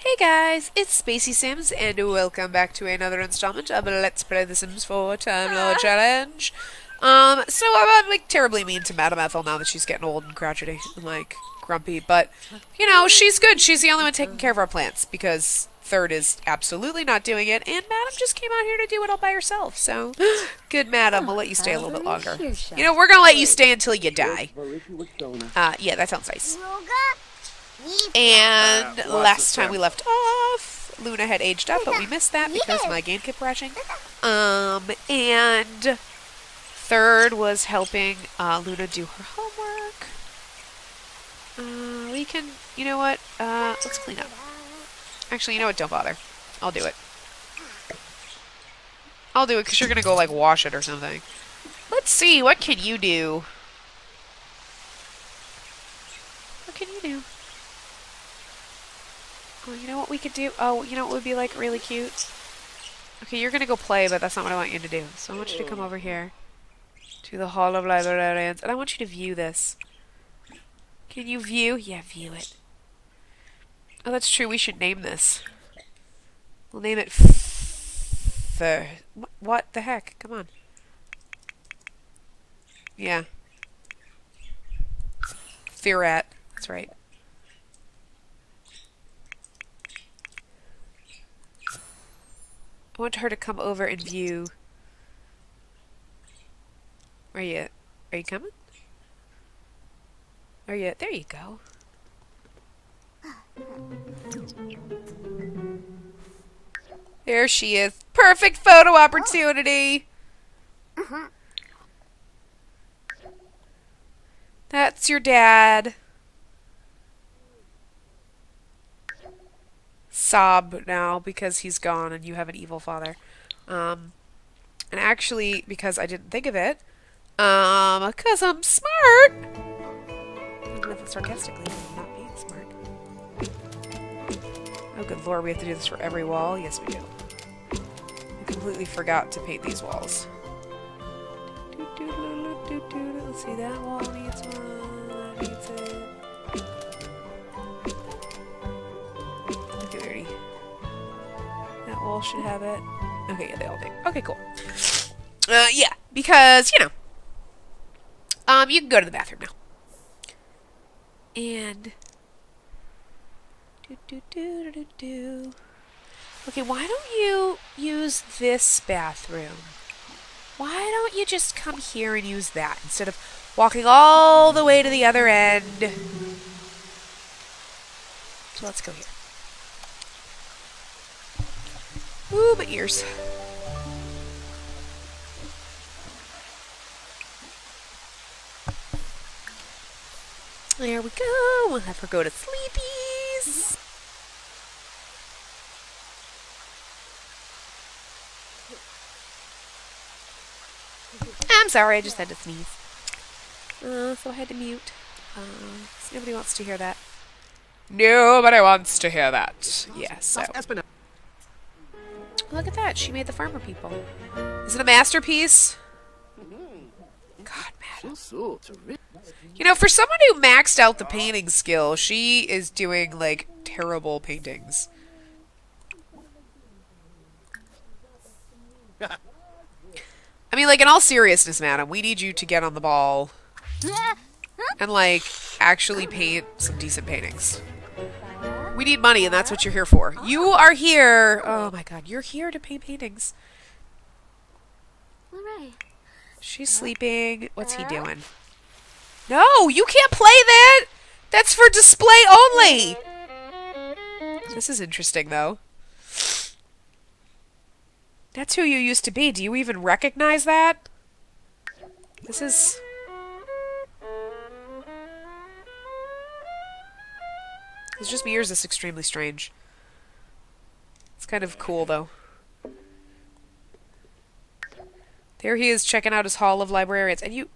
Hey guys, it's Spacey Sims, and welcome back to another installment of Let's Play The Sims 4 Time Lord Challenge. Um, so I'm like terribly mean to Madame Ethel now that she's getting old and crotchety and like grumpy, but you know, she's good. She's the only one taking care of our plants because Third is absolutely not doing it, and Madame just came out here to do it all by herself. So, good Madame, we'll let you stay a little bit longer. You know, we're gonna let you stay until you die. Uh, yeah, that sounds nice. And last time we left off, Luna had aged up, but we missed that because my game kept crashing. Um, and third was helping uh, Luna do her homework. Uh, we can, you know what? Uh, let's clean up. Actually, you know what? Don't bother. I'll do it. I'll do it because you're gonna go like wash it or something. Let's see. What can you do? What can you do? Oh, you know what we could do? Oh, you know what would be like really cute? Okay, you're gonna go play, but that's not what I want you to do. So I want you to come over here to the Hall of Librarians, and I want you to view this. Can you view? Yeah, view it. Oh, that's true. We should name this. We'll name it. F- what the heck? Come on. Yeah. Fearat. That's right. I want her to come over and view. Are you? Are you coming? Are you? There you go. There she is. Perfect photo opportunity. Uh-huh. That's your dad. Sob now because he's gone and you have an evil father. Um, and actually, because I didn't think of it, um, because I'm smart. Sarcastically, I'm not being smart. Oh, good lord, we have to do this for every wall? Yes, we do. I completely forgot to paint these walls. Let's see, that wall needs one, that needs it. That should have it. Okay, yeah, they all do. Okay, cool. Uh, yeah, because, you know, um, you can go to the bathroom now. And... Do, do, do, do, do. Okay, why don't you use this bathroom? Why don't you just come here and use that instead of walking all the way to the other end? So let's go here. Ooh, but ears. There we go. We'll have her go to sleepies. I'm sorry, I just had to sneeze. Uh, so I had to mute. Uh, nobody wants to hear that. Nobody wants to hear that. Yeah, so. Look at that. She made the farmer people. Is it a masterpiece? God, man. You know, for someone who maxed out the painting skill, she is doing, like, terrible paintings. I mean, like, in all seriousness, madam, we need you to get on the ball and, like, actually paint some decent paintings. We need money, and that's what you're here for. You are here. Oh my god, you're here to paint paintings. She's sleeping. What's he doing? No, you can't play that! That's for display only! This is interesting, though. That's who you used to be. Do you even recognize that? This is... It's just or is extremely strange? It's kind of cool, though. There he is checking out his Hall of Librarians. And you...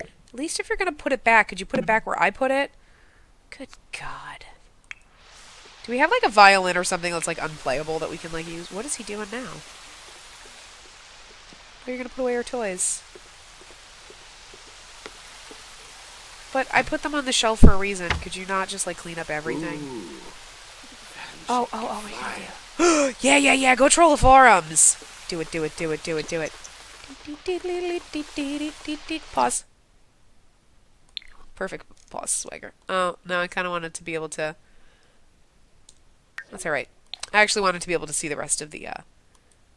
At least if you're going to put it back, could you put it back where I put it? Good God. Do we have, like, a violin or something that's, like, unplayable that we can, like, use? What is he doing now? Where are you going to put away your toys? But I put them on the shelf for a reason. Could you not just, like, clean up everything? Ooh. Oh, oh, oh, what are you gonna do? yeah, yeah, yeah, go troll the forums! Do it, do it, do it, do it, do it. Pause. Perfect pause, Swagger. Oh, no, I kind of wanted to be able to... That's alright. I actually wanted to be able to see the rest of the, uh,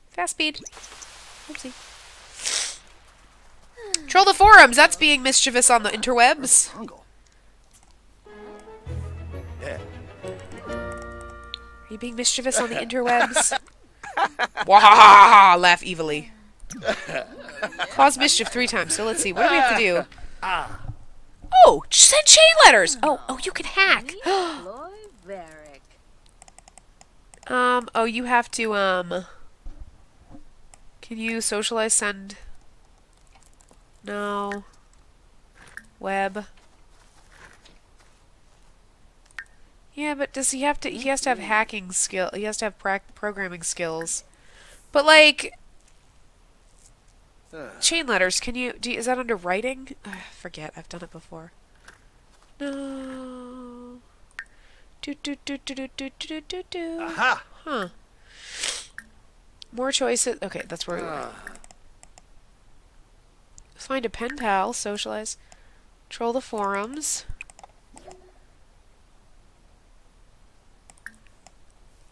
fast speed. Oopsie. Troll the forums! That's being mischievous on the interwebs. Yeah. Are you being mischievous on the interwebs? Wahahaha! Laugh evilly. Cause mischief three times. So let's see. What do we have to do? Oh, send chain letters. Oh, oh, you can hack. Um. Oh, you have to. Um. Can you socialize? Send. No. Web. Yeah, but does he have to? He has to have hacking skill. He has to have programming skills. But like, chain letters. Can you? Do is that under writing? Uh, forget. I've done it before. No. Do do do do do do do do do. Aha! Huh. More choices. Okay, that's where we were. Find a pen pal, socialize, troll the forums.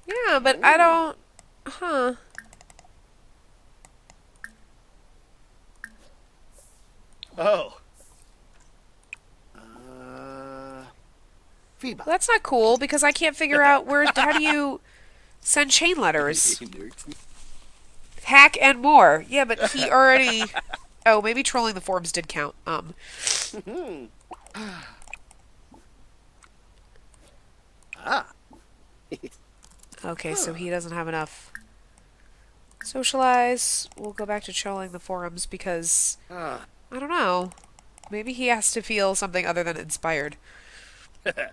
Yeah, but I don't. Huh. Oh. Uh. Feedback. That's not cool because I can't figure out where. How do you send chain letters? Hack and more. Yeah, but he already. Oh, maybe trolling the forums did count. Um. ah. Okay, so he doesn't have enough. Socialize. We'll go back to trolling the forums because. I don't know. Maybe he has to feel something other than inspired. what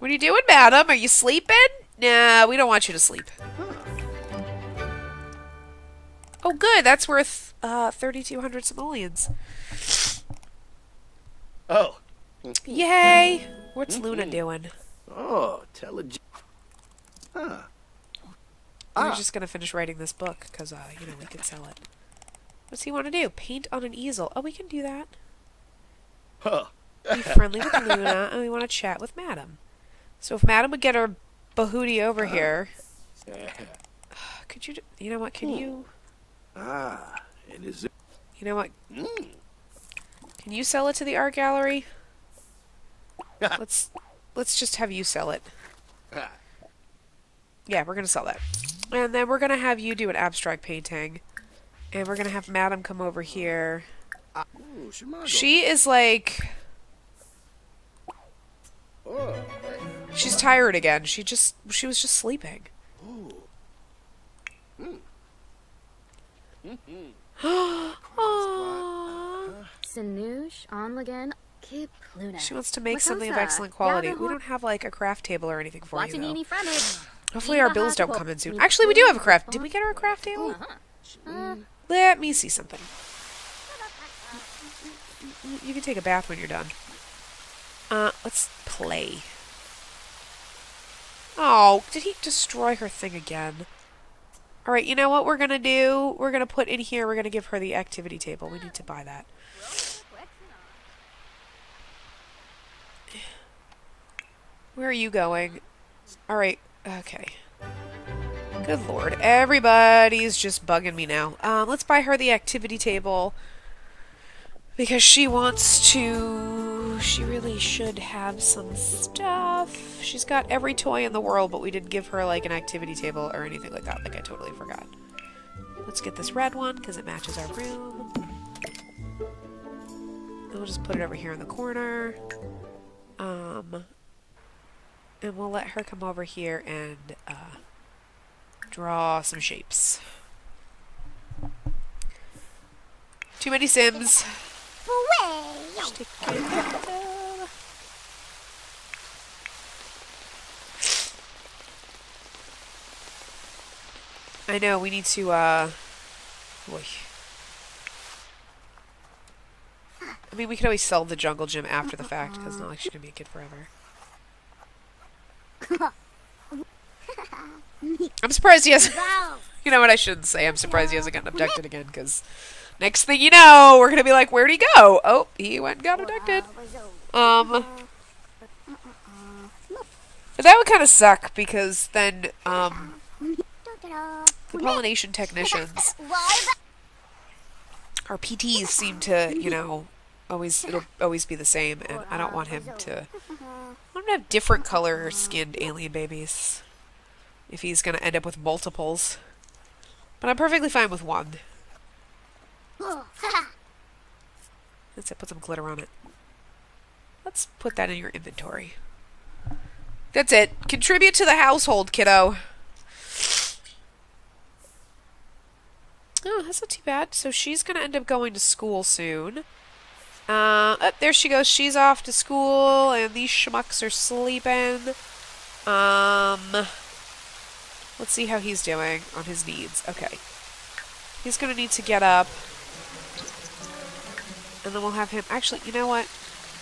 are you doing, madam? Are you sleeping? Nah, we don't want you to sleep. Oh, good. That's worth uh, 3,200 simoleons. Oh. Yay! What's Luna doing? Oh, intelligent. Huh. We're Ah. just gonna finish writing this book because, uh, you know, we could sell it. What's he want to do? Paint on an easel. Oh, we can do that. Huh. Be friendly with Luna, and we want to chat with Madam. So if Madam would get her bahooty over here, could you? You know what? Can you? Ah. And is it? You know what? Mm. Can you sell it to the art gallery? Let's let's just have you sell it. Ah. Yeah, we're gonna sell that, and then we're gonna have you do an abstract painting, and we're gonna have Madam come over here. Ooh, She is like Oh. she's tired again. She just she was just sleeping. Ooh. Aww. Sanush, Onlagan, Kip Luna. She wants to make something of excellent quality. We don't have like a craft table or anything for you though. Hopefully our bills don't come in soon. Actually, we do have a craft. Did we get her a craft table? Uh, Let me see something. You can take a bath when you're done. Uh, let's play. Oh, did he destroy her thing again? Alright, you know what we're gonna do? We're gonna put in here, we're gonna give her the activity table. We need to buy that. Where are you going? Alright, okay. Good lord. Everybody's just bugging me now. Um, let's buy her the activity table. Because she wants to... She really should have some stuff. She's got every toy in the world, but we didn't give her, like, an activity table or anything like that. Like, I totally forgot. Let's get this red one, because it matches our room. And we'll just put it over here in the corner. Um... And we'll let her come over here and, uh draw some shapes. Too many Sims. I know, we need to, uh... I mean, we could always sell the jungle gym after the fact, because not like she's gonna be a kid forever. I'm surprised he hasn't. You know what? I shouldn't say. I'm surprised he hasn't gotten abducted again. Because next thing you know, we're gonna be like, "Where'd he go? Oh, he went and got abducted." Um, that would kind of suck because then um, the pollination technicians, our PTs, seem to, you know, always it'll always be the same, and I don't want him to. I want him to have different color skinned alien babies. If he's gonna end up with multiples, but I'm perfectly fine with one. It. Put some glitter on it. Let's put that in your inventory. That's it. Contribute to the household, kiddo. Oh, that's not too bad. So she's gonna end up going to school soon. Uh, oh, there she goes. She's off to school, and these schmucks are sleeping. Um, let's see how he's doing on his needs. Okay, he's gonna need to get up, and then we'll have him. Actually, you know what?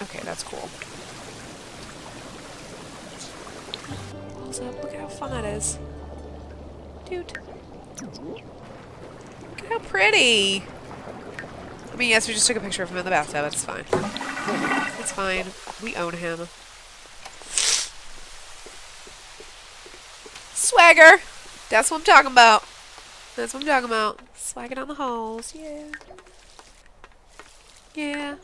Okay, that's cool. Close up. Look how fun that is, dude. Look how pretty. I mean, yes, we just took a picture of him in the bathtub. It's fine. It's fine. We own him. Swagger! That's what I'm talking about. That's what I'm talking about. Swagging on the halls. Yeah. Yeah.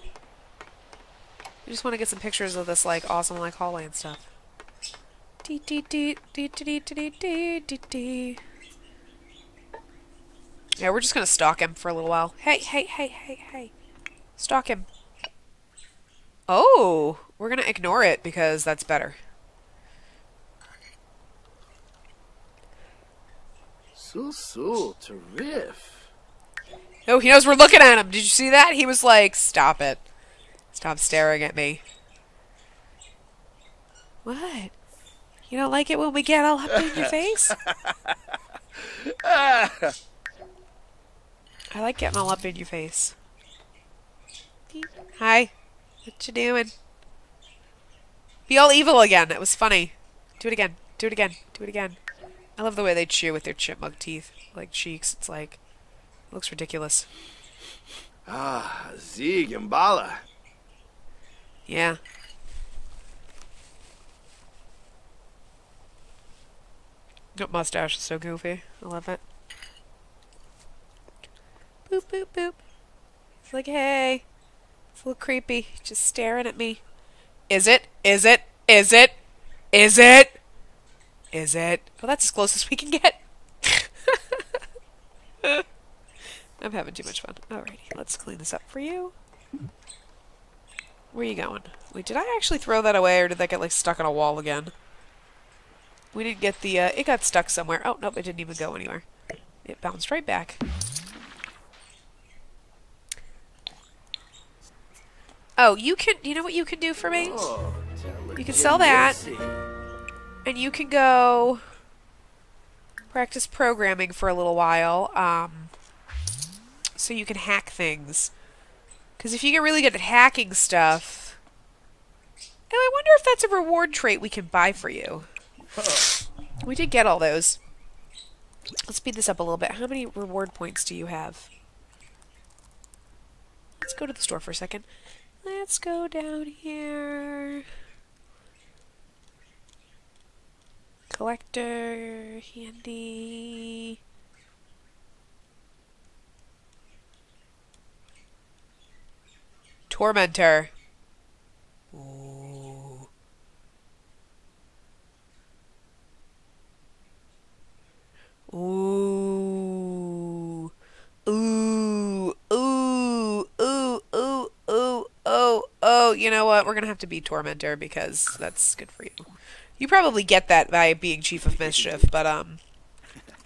I just want to get some pictures of this, like, awesome, like, hallway and stuff. Yeah, we're just gonna stalk him for a little while. Hey, hey, hey, hey, hey. Stalk him. Oh, we're gonna ignore it because that's better. So, so, terrific. Oh, he knows we're looking at him. Did you see that? He was like, stop it. Stop staring at me. What? You don't like it when we get all up in your face? I like getting all up in your face. Hi. What you doing? Be all evil again. It was funny. Do it again. Do it again. Do it again. I love the way they chew with their chipmunk teeth. Like cheeks. It's like... Looks ridiculous. Ah, Zig and Bala. Yeah. That mustache is so goofy. I love it. Boop, boop, boop. It's like, hey. It's a little creepy. Just staring at me. Is it? Is it? Is it? Is it? Is it? Well, that's as close as we can get. I'm having too much fun. Alrighty, let's clean this up for you. Where are you going? Wait, did I actually throw that away, or did that get, like, stuck on a wall again? We didn't get the, uh, it got stuck somewhere. Oh, nope, it didn't even go anywhere. It bounced right back. Oh, you can, you know what you can do for me? You can sell that. And you can go practice programming for a little while, um, so you can hack things. Because if you get really good at hacking stuff, and I wonder if that's a reward trait we can buy for you. We did get all those. Let's speed this up a little bit. How many reward points do you have? Let's go to the store for a second. Let's go down here. Collector, handy. Tormentor. Ooh. Ooh. Ooh. Ooh. Ooh. Ooh. Ooh. Oh. Oh. You know what? We're gonna have to be Tormentor because that's good for you. You probably get that by being Chief of Mischief, but um,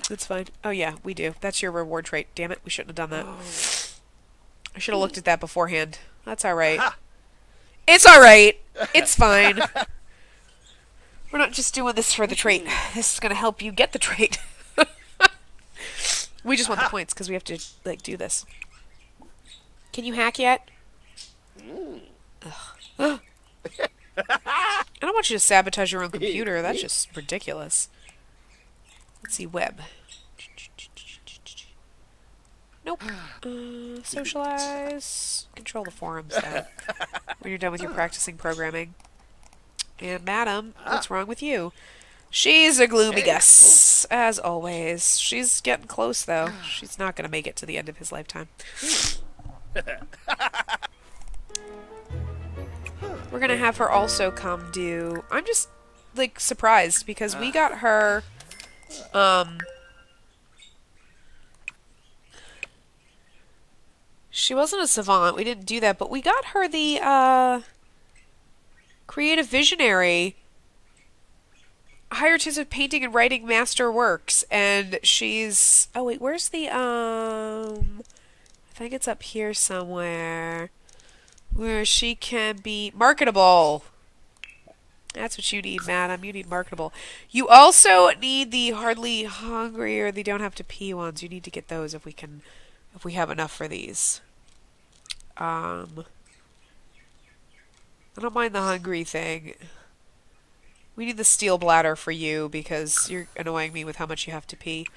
that's fine. Oh yeah, we do. That's your reward trait. Damn it, we shouldn't have done that. I should have looked at that beforehand. That's all right. It's all right. It's fine. We're not just doing this for the trait. This is gonna help you get the trait. we just want the points because we have to like do this. Can you hack yet? I don't want you to sabotage your own computer. That's just ridiculous. Let's see, web. Nope. Uh, socialize. Control the forums then. when you're done with your practicing programming. And madam, what's ah. wrong with you? She's a gloomy Gus, as always. She's getting close though. Ah. She's not gonna make it to the end of his lifetime. Hmm. We're gonna have her also come do. I'm just like surprised because we ah. got her. Um. She wasn't a savant. We didn't do that, but we got her the uh, creative visionary. Higher chance of painting and writing master works, and she's. Oh wait, where's the um? I think it's up here somewhere where she can be marketable. That's what you need, madam. You need marketable. You also need the hardly hungry or the don't have to pee ones. You need to get those if we can, if we have enough for these. Um, I don't mind the hungry thing. We need the steel bladder for you because you're annoying me with how much you have to pee.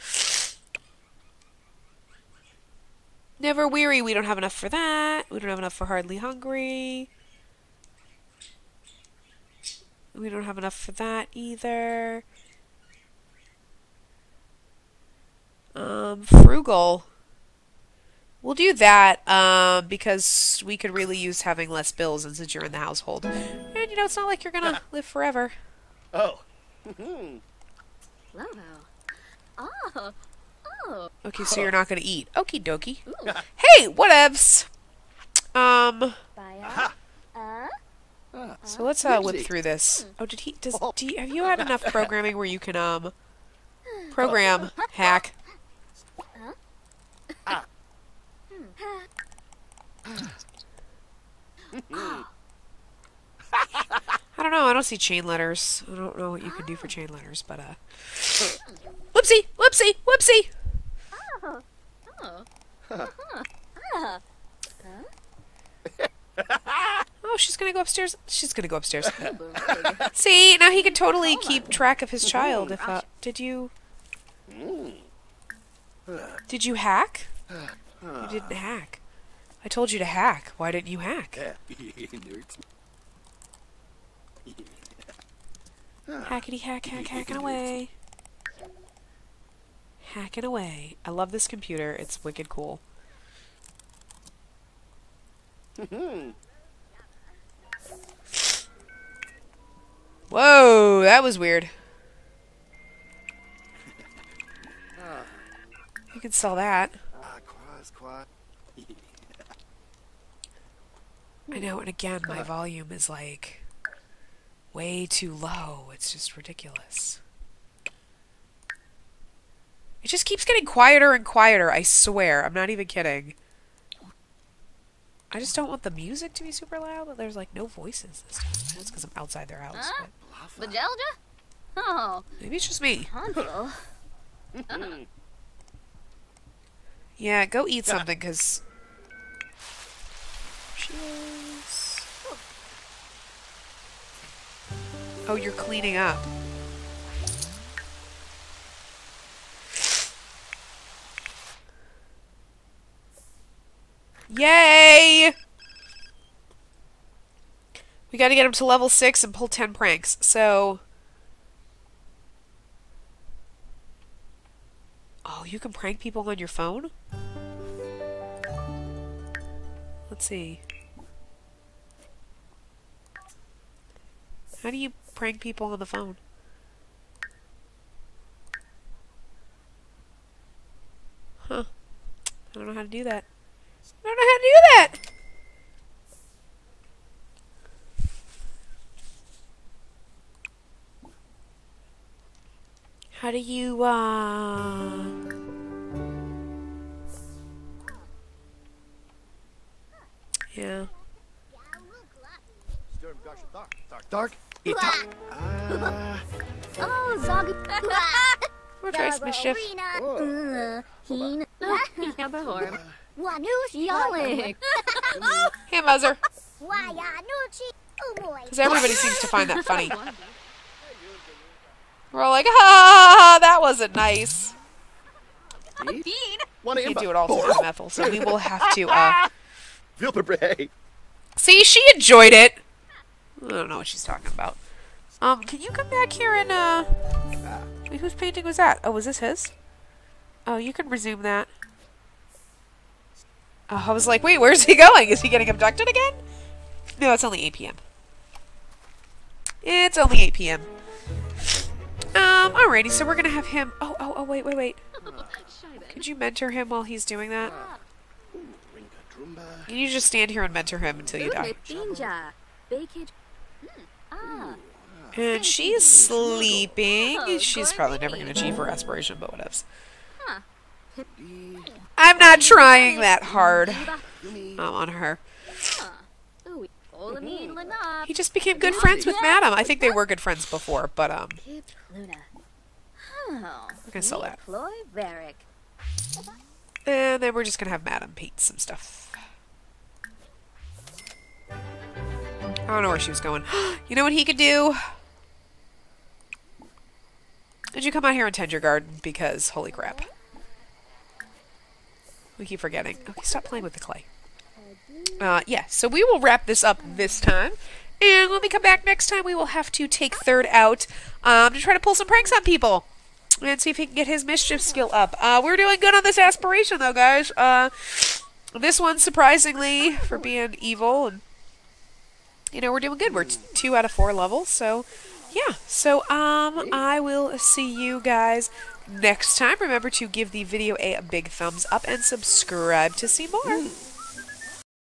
Never weary, we don't have enough for that. We don't have enough for hardly hungry. We don't have enough for that either. Um, frugal. We'll do that, um, because we could really use having less bills and since you're in the household. And, you know, it's not like you're gonna live forever. Oh. Lovo. Oh. Oh. Okay, so you're not gonna eat. Okie dokie. Hey, whatevs! Um, Uh. so let's uh, whip through this. Oh, did he, does, do you, have you had enough programming where you can, um, program, hack? I don't know. I don't see chain letters. I don't know what you can do for chain letters, but uh, whoopsie, whoopsie, whoopsie. Oh. Oh. Oh, she's gonna go upstairs. She's gonna go upstairs. See, now he can totally keep track of his child. If uh, did you did you hack? You didn't hack. I told you to hack. Why didn't you hack? Hackety hack hack hacking away. Hacking away. I love this computer. It's wicked cool. Whoa, that was weird. You could sell that. I know, and again, my volume is like way too low. It's just ridiculous. It just keeps getting quieter and quieter, I swear. I'm not even kidding. I just don't want the music to be super loud, but there's like no voices this time. That's because I'm outside their house. Huh? But Bajelja? Oh. maybe it's just me. Yeah, go eat something, because... Oh, you're cleaning up. Yay! We gotta get him to level 6 and pull 10 pranks, so... Oh, you can prank people on your phone? Let's see. How do you prank people on the phone? Huh. I don't know how to do that. I don't know how to do that! How do you, uh... Yeah. Dark, dark. Eat dark. Ah, Oh, Zog. More choice, mischief. Uh, Heen. Yabahor. Wanush Yalik. Hey, Muzzer. Because everybody seems to find that funny. We're all like, ah, that wasn't nice. Bean? Bean. Can't do it all to Four. Madam Ethel, so we will have to. uh... See, she enjoyed it. I don't know what she's talking about. Um, can you come back here and uh? Wait, whose painting was that? Oh, was this his? Oh, you can resume that. Oh, I was like, wait, where's he going? Is he getting abducted again? No, it's only 8 p.m. It's only 8 p.m. Um, alrighty, so we're gonna have him. Oh, oh, oh, wait, wait, wait. Could you mentor him while he's doing that? Can you just stand here and mentor him until you die? Binja. Bakage. Hmm. Ah. And she's sleeping. She's probably never going to achieve her aspiration, but whatevs. I'm not trying that hard um, on her. Ooh. Olamin Lanab. He just became good friends with Madam. I think they were good friends before, but um. Oh. we're gonna sell that. And then we're just gonna have Madam paint some stuff. I don't know where she was going. you know what he could do? Did you come out here and tend your garden? Because holy crap. We keep forgetting. Okay, stop playing with the clay. Uh, yeah, so we will wrap this up this time. And when we come back next time, we will have to take third out um, to try to pull some pranks on people. And see if he can get his mischief skill up. Uh, we're doing good on this aspiration, though, guys. Uh, this one, surprisingly, for being evil, and you know, we're doing good. We're two out of four levels, so yeah. So um, I will see you guys next time. Remember to give the video a big thumbs up and subscribe to see more.